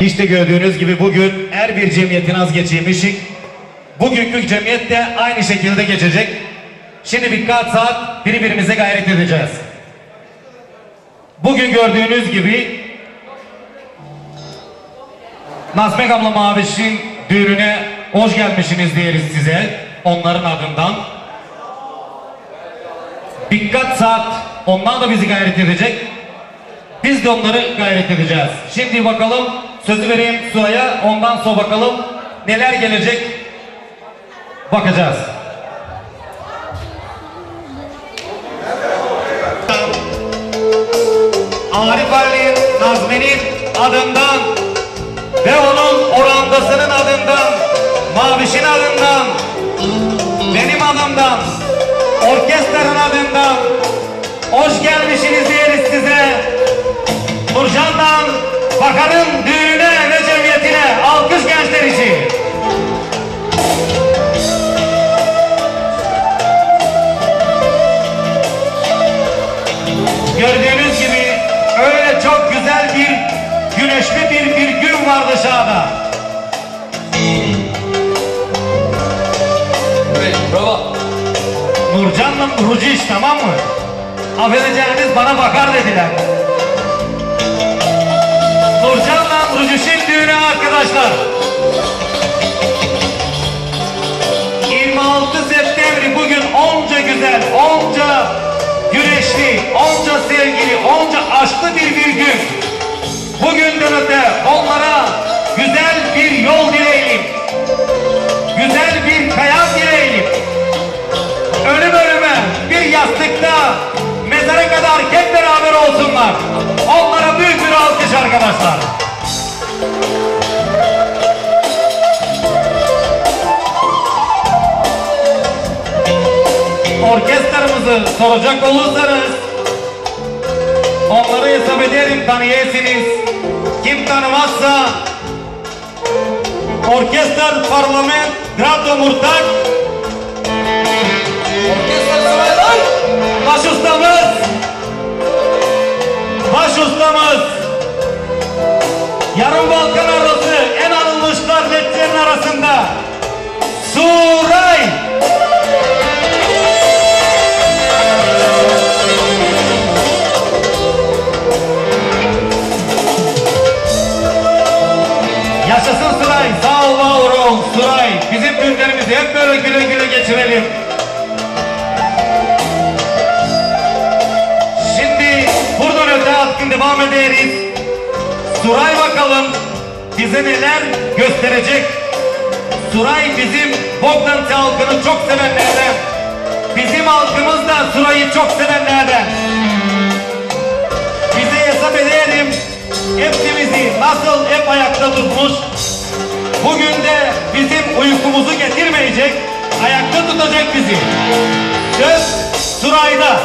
İşte gördüğünüz gibi bugün her bir cemiyetin az geçirmişik. Bugünkü cemiyet de aynı şekilde geçecek. Şimdi birkaç saat birbirimize gayret edeceğiz. Bugün gördüğünüz gibi Nazmek abla Maviş'in düğününe hoş gelmişsiniz diyeriz size onların adından. Birkaç saat onlar da bizi gayret edecek. Biz de onları gayret edeceğiz. Şimdi bakalım sözü vereyim Suay'a ondan sonra bakalım neler gelecek bakacağız. Arif Ali'nin Nazmi'nin adından ve onun orandasının adından Maviş'in adından, benim adımdan, orkestranın adından hoş gelmişsiniz diyeriz size. Nurcan'dan bakanın düğününe güzel bir güneşli bir, bir gün var dışarıda. Evet, bravo. Nurcan'la Ruciş tamam mı? Affedeceğiniz bana bakar dediler. Nurcan'la Ruciş'in düğünü arkadaşlar. 26 September bugün onca güzel, onca güneşli, onca sevgili, onca aşklı bir bir gün. Bugünden öte onlara güzel bir yol dileyelim. Güzel bir hayat dileyelim. Ölüm ölüme bir yastıkta mezara kadar hep beraber olsunlar. Onlara büyük bir alkış arkadaşlar. Orkestramızı soracak olursanız onları hesap ederim tanıyasınız. Tanımazsa Orkestrar Parlament Grado Murtak Orkestra severler. Baş ustamız. Baş ustamız. Yarım Balkan arası en anılmış klarnetçilerin arasında. Suray Suray bakalım bize neler gösterecek. Suray bizim Bogdanti halkını çok sevenlerden. Bizim halkımız da Suray'ı çok sevenlerden. Bize hesap edelim. Hepimizi nasıl hep ayakta tutmuş. Bugün de bizim uykumuzu getirmeyecek. Ayakta tutacak bizi. Söz Suray'da.